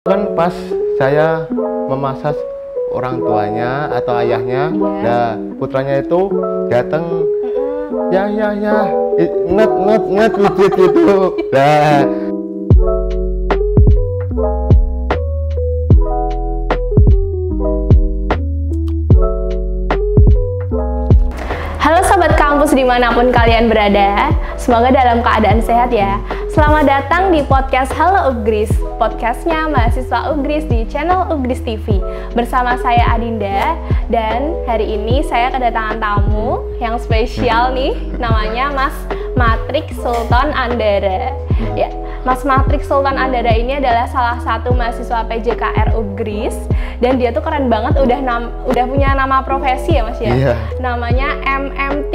kan pas saya memasas orang tuanya atau ayahnya, Iya. nah putranya itu datang ya ya ya i- nget nget nget wujud gitu. Nah, Halo sobat kampus di mana pun kalian berada, semoga dalam keadaan sehat ya. Selamat datang di podcast Halo Ugris, podcastnya mahasiswa Ugris di channel Ugris TV. Bersama saya Adinda dan hari ini saya kedatangan tamu yang spesial nih, namanya Mas Matrik Sultan Andara. Ya, Mas Matrik Sultan Andara ini adalah salah satu mahasiswa PJKR Ugris dan dia tuh keren banget udah nam- udah punya nama profesi ya Mas ya Iya. namanya MMT.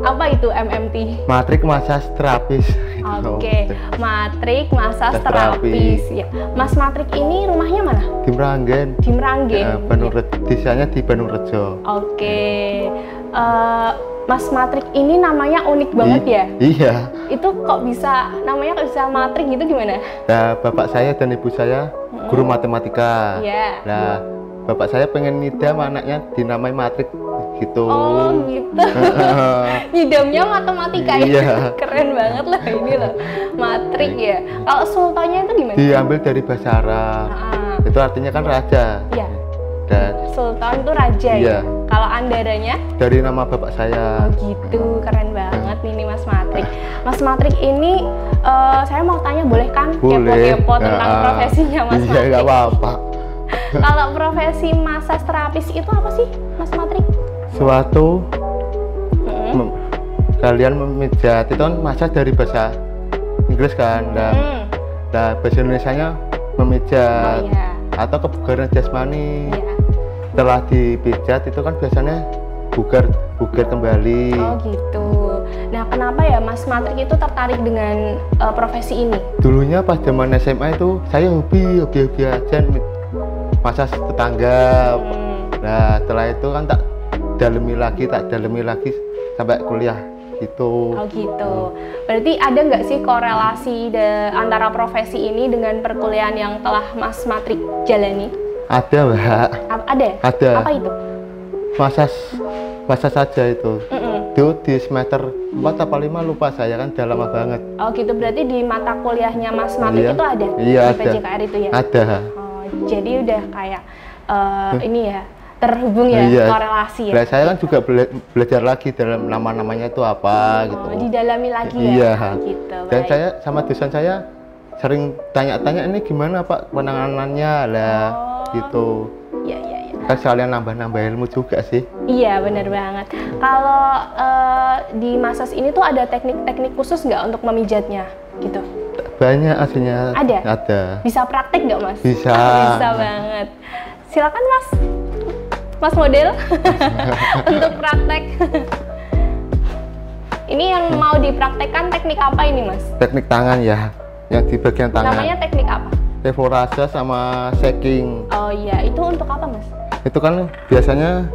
Apa itu MMT? matrik masas terapis. Oke, matrik masas Tes terapi. terapis. Ya. Mas Matrik ini rumahnya mana? Di Meranggen. Di Meranggen. Eh, Bandung Re- desanya di Rejo. Oke, Eh, Mas Matrik ini namanya unik banget I- ya. Iya. Itu kok bisa namanya kok bisa Matrik gitu gimana? Nah, bapak saya dan ibu saya guru matematika. Iya. Nah, bapak saya pengen nidam anaknya dinamai matrik gitu. Oh gitu. Nyidamnya matematika ya. Iya. Keren banget loh ini loh. Matrik ya. Kalau sultannya itu gimana? Diambil dari bahasa Arab. Ah, Itu artinya kan raja. Iya. Dan Sultan tuh raja Iya. ya. Kalau andaranya dari nama bapak saya. Oh gitu, keren banget nih nih Mas Matrik. Mas Matrik ini eh, saya mau tanya boleh kan kepo-kepo tentang Nah, profesinya Mas Iya, Matrik? nggak apa-apa. Kalau profesi masas terapis itu apa sih Mas Matrik? Suatu Mm-mm. mem- kalian memijat itu kan masa dari bahasa Inggris kan. Dan Hmm. nah, bahasa Indonesianya memijat Oh iya, atau kebugaran jasmani. iya. Setelah dipijat itu kan biasanya bugar bugar kembali. Oh gitu. Nah kenapa ya Mas Matrik itu tertarik dengan eh, profesi ini? Dulunya pas zaman SMA itu saya hobi hobi hobi aja masa tetangga. Hmm. Nah setelah itu kan tak dalemi lagi tak dalemi lagi sampai kuliah gitu. Oh gitu. Berarti ada nggak sih korelasi de- antara profesi ini dengan perkuliahan yang telah Mas Matrik jalani? Ada mbak, Ada? ada. Apa itu? Masa masa saja itu. Mm-mm. Itu di semester 4 apa 5 lupa saya kan udah lama banget. Oh gitu, berarti di mata kuliahnya Mas Matrik Iya. itu ada? Iya, di ada. PJKR itu ya? Ada. Oh, jadi udah kayak eh, ini ya, terhubung ya, Iya. korelasi ya? Nah, saya kan juga bela- belajar lagi dalam nama-namanya itu apa gitu. Oh, didalami lagi ya? Iya. Gitu, Dan baik. saya sama dosen saya sering tanya-tanya ini gimana Pak penanganannya lah Oh. gitu. Iya, iya, iya. Kan sekalian nambah-nambah ilmu juga sih. Iya, benar banget. Kalau eh, di masas ini tuh ada teknik-teknik khusus nggak untuk memijatnya? Gitu. Banyak aslinya. Ada? Ada. Bisa praktek nggak, Mas? Bisa. Bisa banget. Silakan, Mas. Mas model untuk praktek. ini yang mau dipraktekkan teknik apa ini, Mas? Teknik tangan ya. Yang di bagian tangan. Namanya teknik apa? Evorasa sama shaking. Oh iya, itu untuk apa, Mas? Itu kan biasanya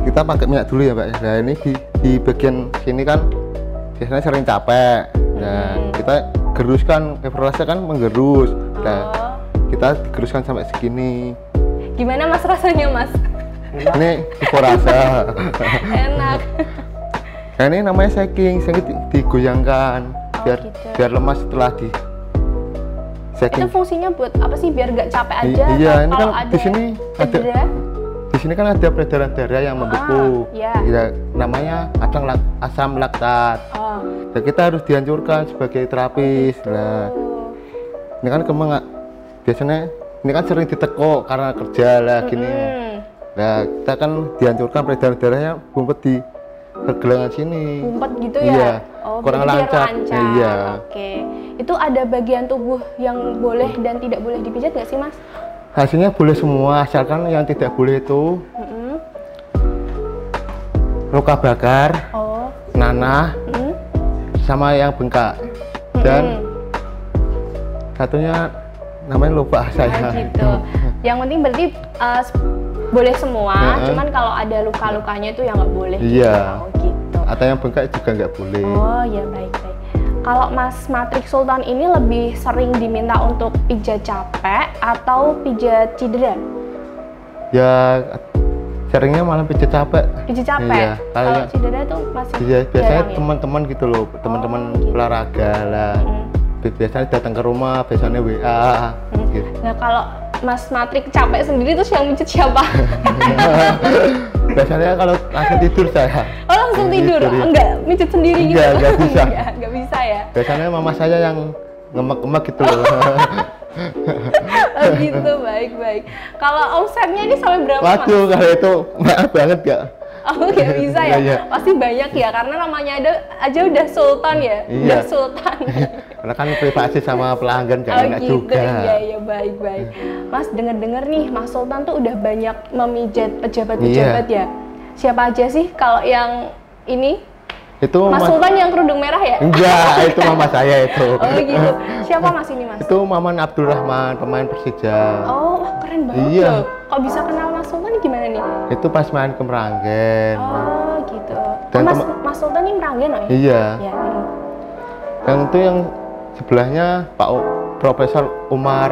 kita pakai minyak dulu ya Pak. Nah ini di, di bagian sini kan biasanya sering capek. Nah Hmm. kita geruskan, evorasa kan menggerus. Nah Oh. kita digeruskan sampai segini. Gimana Mas rasanya, Mas? Ini evorasa. Enak. nah ini namanya shaking, shaking di- digoyangkan Oh, biar gitu. biar lemas setelah di itu shaking. fungsinya buat apa sih? Biar nggak capek I- aja? iya, atau ini kan di sini ada-? Di sini kan ada peredaran darah yang membeku. iya. Ya, namanya asam, asam laktat. Oh. Dan kita harus dihancurkan sebagai terapis. Nah, ini kan kemang biasanya ini kan sering ditekuk karena kerja lah gini. Hmm. Nah, kita kan dihancurkan peredaran darahnya ngumpet di pergelangan sini. Ngumpet gitu Iya, ya? Oh, kurang lancar. lancar. Iya. Oke. Itu ada bagian tubuh yang boleh dan tidak boleh dipijat nggak sih, Mas? Hasilnya boleh semua, asalkan yang tidak boleh itu luka bakar, Oh. nanah, Mm. sama yang bengkak. Dan Mm-mm. satunya namanya lupa Ah, saya. gitu. Yang penting berarti uh, boleh semua, Heeh. cuman kalau ada luka-lukanya itu yang nggak boleh. Iya. Oh, gitu. Atau yang bengkak juga nggak boleh. Oh, ya baik baik. kalau Mas Matrik Sultan ini lebih sering diminta untuk pijat capek atau pijat cedera? Ya seringnya malah pijat capek. Pijat capek. Iya, kalau cedera tuh masih Iya, biasanya ya? teman-teman gitu loh, teman-teman gitu. olahraga lah. Mm. Bi- Biasanya datang ke rumah, biasanya WA. Hmm. Gitu. Nah kalau Mas Matrik capek sendiri terus yang pijat siapa? biasanya kalau langsung tidur saya. Oh langsung tidur? Tidur, iya. Enggak, pijat sendiri gitu? Enggak, enggak bisa. Enggak, enggak bisa ya? Biasanya mama saya yang ngemek-ngemek gitu loh. Oh gitu, baik-baik. Kalau omsetnya ini sampai berapa Mas? Waduh, kalau itu maaf banget ya. Oh nggak bisa ya? Iya, iya. Pasti banyak ya, karena namanya ada aja udah sultan ya? Iya. Udah sultan. Karena kan privasi sama pelanggan gak oh enak gitu, juga. iya iya baik-baik. Mas denger-denger nih, Mas Sultan tuh udah banyak memijat pejabat-pejabat Iya. ya? Siapa aja sih kalau yang ini? Itu Mas mas, Sultan yang kerudung merah ya? enggak, itu mama saya itu. Oh gitu. Siapa Mas ini Mas? Itu Maman Abdurrahman, pemain Persija. Oh, wah keren banget Iya. loh. Kok bisa kenal Mas Sultan gimana nih? Itu pas main ke Meranggen. Oh gitu. Dan oh, Mas, Mas Sultan ini meranggen loh ya? Iya. Ya. Yang itu yang sebelahnya Pak U- Profesor Umar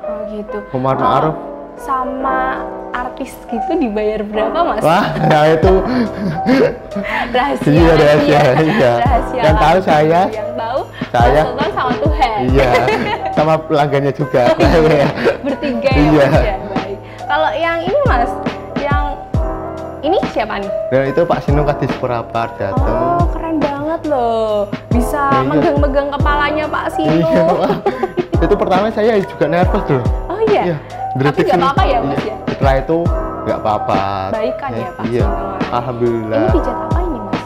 Oh gitu. Umar Kalau Ma'ruf. Sama artis gitu dibayar berapa mas? Wah, nah itu rahasia. Iya, lagi rahasia, ya. iya. Rahasia. Yang tahu saya, Yang tahu saya. Sultan sama Tuhan. iya sama pelanggannya juga. Bertiga ya Iya. mas ya. Baik. Kalau yang ini mas, yang ini siapa nih? Dan itu Pak Sinung Kadis Purapar Oh datang. keren banget loh. Bisa Iya. megang-megang kepalanya Pak Sino. Iya, itu pertama saya juga nervous loh. Oh iya. Iya. Tapi nggak apa-apa ya mas Iya. ya? Setelah itu nggak apa-apa. Baikan ya, Pak Iya. Sino. Alhamdulillah. Ini pijat apa ini mas?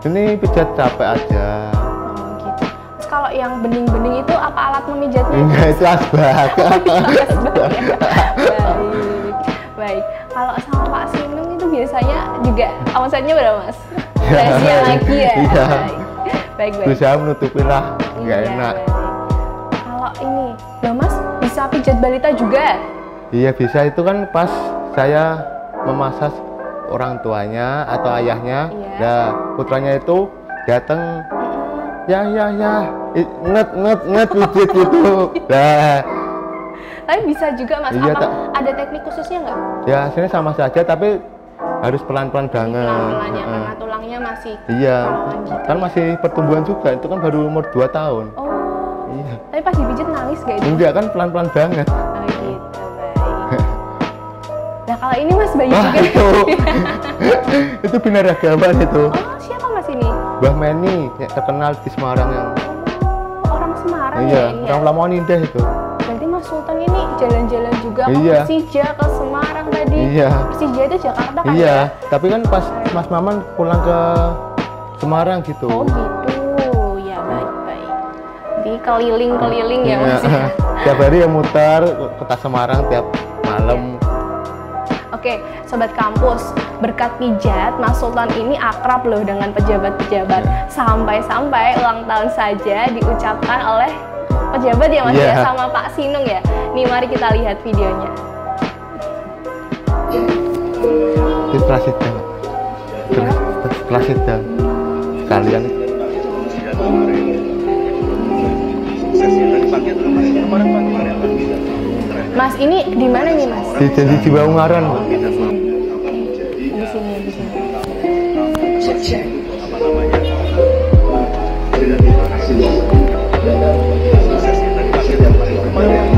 Ini pijat capek aja. Oh gitu. Terus kalau yang bening-bening itu apa alat memijatnya? Enggak itu asbak. Baik, baik, baik. Kalau sama Pak Sinung itu biasanya juga omsetnya berapa mas? Rahasia lagi ya. Iya. Baik, baik. baik. Berusaha menutupi lah. Nggak Iya, enak. Kalau ini, loh mas bisa pijat balita juga? Iya bisa itu kan pas saya memasas orang tuanya atau ayahnya, Iya. nah putranya itu datang ya ya ya nget nget nget pijit gitu. Nah Tapi bisa juga mas. Iya, apa ada teknik khususnya nggak? ya hasilnya sama saja tapi harus pelan-pelan banget. Pelan-pelan ya, Heeh. Tulangnya masih Iya, gitu. kan masih pertumbuhan juga, itu kan baru umur 2 tahun. Oh, Iya. tapi pas dipijit nangis gak itu? Enggak kan pelan-pelan banget. Oh gitu, baik. Nah kalau ini mas bayi Wah juga. itu, itu binaragawan itu. Oh siapa mas ini? Mbah Meni, yang terkenal di Semarang yang Oh, orang Semarang ya iya, ya? orang Lamongan Indah itu. Berarti Mas Sultan ini jalan-jalan juga ke Iya. Persija, ke Semarang tadi. Iya. Persija itu Jakarta kan Iya, ya? tapi kan pas Mas Maman pulang ke Semarang gitu. Oh gitu, ya baik-baik. Jadi keliling-keliling ya mas. Iya. tiap hari yang muter kota Semarang tiap malam. Oke, sobat kampus, berkat pijat, Mas Sultan ini akrab loh dengan pejabat-pejabat. Iya. Sampai-sampai ulang tahun saja diucapkan oleh pejabat ya Mas Iya. ya sama Pak Sinung ya. Nih mari kita lihat videonya. Itu setelah sidang. Sekalian Mas ini di mana nih Mas? di janji jiwa Ungaran. Mbak. Di sini, di sini. Ulang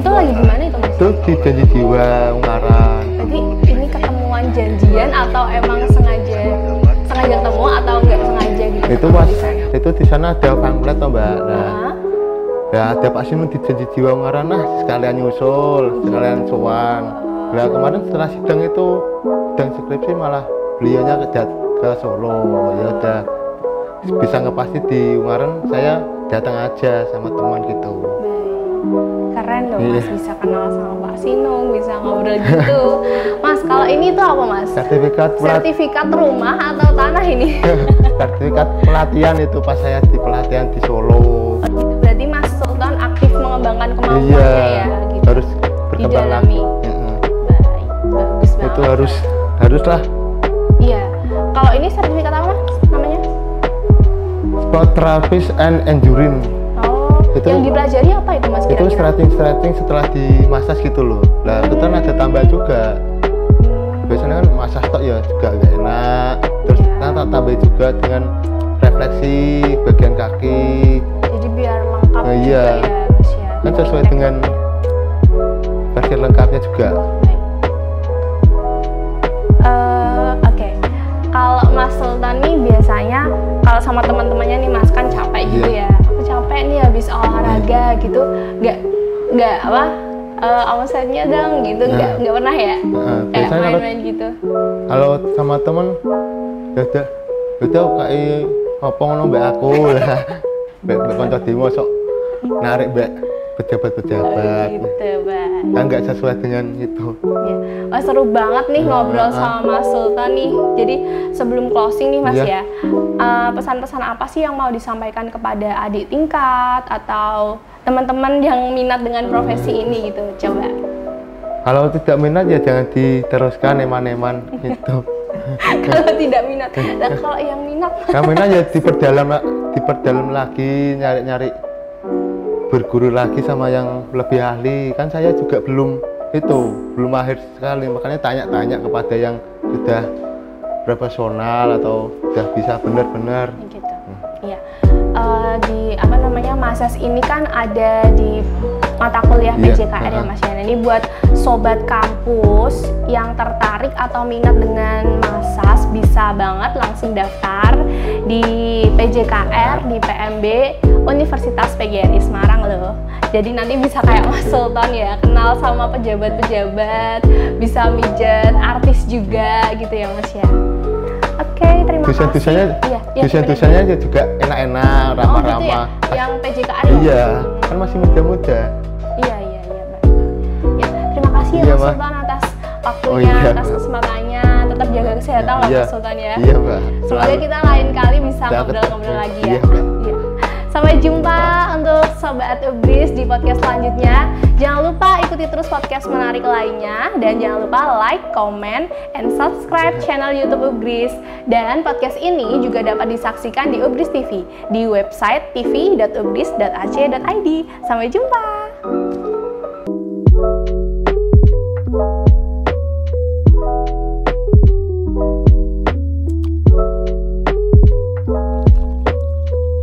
Itu lagi gimana itu Mas? Itu di janji jiwa Ungaran. Berarti ini ketemuan janjian atau emang sengaja sengaja ketemu atau nggak sengaja gitu? Itu di sana? itu di sana ada pamflet toh Mbak. Nah, Hah? Ya, ada Pak Sinu di janji jiwa Ungaran nah sekalian nyusul, sekalian sowan. Nah, kemarin setelah sidang itu sidang skripsi malah beliaunya ke, ke Solo. Ya udah bisa ngepasti di Ungaran saya datang aja sama teman gitu. Keren loh Mas Iya. bisa kenal sama Pak Sinung, bisa ngobrol gitu. Mas, kalau ini tuh apa Mas? sertifikat Sertifikat rumah atau tanah ini? sertifikat pelatihan itu pas saya di pelatihan di Solo. Berarti Mas Sultan aktif mengembangkan kemampuannya iya ya gitu. harus berkembang lagi. Heeh. Baik, bagus banget. itu harus haruslah Iya. Kalau ini sertifikat apa Mas namanya? sport therapist and endurance Oh, Itu- yang dipelajari apa itu Mas itu kira-kira? stretching stretching setelah di massage gitu loh lah itu kan ada tambah juga biasanya kan massage tok ya juga gak enak terus Iya. kita tambah juga dengan refleksi bagian kaki Jadi biar lengkap Oh, juga iya. ya Mas ya. kan sesuai dengan versi lengkapnya juga. Eh, Oke, kalau Mas Sultan nih biasanya kalau sama teman-temannya nih Mas kan capek gitu Iya. ya. Capek nih habis olahraga gitu, nggak nggak apa? Uh, omsetnya dong gitu, nggak Nah. nggak pernah ya? Heeh, Kayak main-main gitu. kalau sama temen udah udah kayak apa ngono mbak aku lah mbak mbak kanca demo sok narik mbak pejabat-pejabat Gitu, Bang. kan nggak sesuai dengan itu Ya. Wah, seru banget nih ngobrol ah. sama Mas Sultan nih. Jadi sebelum closing nih Mas ya, Iya. eh, pesan-pesan apa sih yang mau disampaikan kepada adik tingkat atau teman-teman yang minat dengan profesi ini gitu? Coba. kalau tidak minat ya jangan diteruskan eman-eman gitu kalau tidak minat, nah kalau yang minat, kalau minat ya diperdalam diperdalam lagi nyari-nyari berguru lagi sama yang lebih ahli kan saya juga belum itu belum mahir sekali makanya tanya-tanya kepada yang sudah profesional atau sudah bisa benar-benar gitu. Iya. Eh, di apa namanya masas ini kan ada di mata kuliah Iya, PJKR ya. Mas Yana. Ini buat sobat kampus yang tertarik atau minat dengan masas bisa banget langsung daftar di PJKR di PMB Universitas PGRI Semarang loh. Jadi nanti bisa kayak Mas Sultan ya, kenal sama pejabat-pejabat, bisa mijat artis juga gitu ya Mas ya. Oke, terima kasih. dosen-dosennya Iya, iya, dosen-dosennya ya juga enak-enak Oh gitu ya? ramah-ramah Yang PJKR ya? iya kan masih muda-muda kasih ya Iya, Mas. Sultan atas waktunya, Oh, iya. atas kesempatannya. Tetap jaga kesehatan loh iya Mas Sultan ya. iya mbak Semoga kita lain kali bisa ngobrol-ngobrol lagi ya. Iya, Mbak. Iya. Sampai jumpa untuk Sobat Ubris di podcast selanjutnya. Jangan lupa ikuti terus podcast menarik lainnya. Dan jangan lupa like, comment, and subscribe channel Youtube Ubris. Dan podcast ini juga dapat disaksikan di Ubris TV di website tv.ubris.ac.id. Sampai jumpa!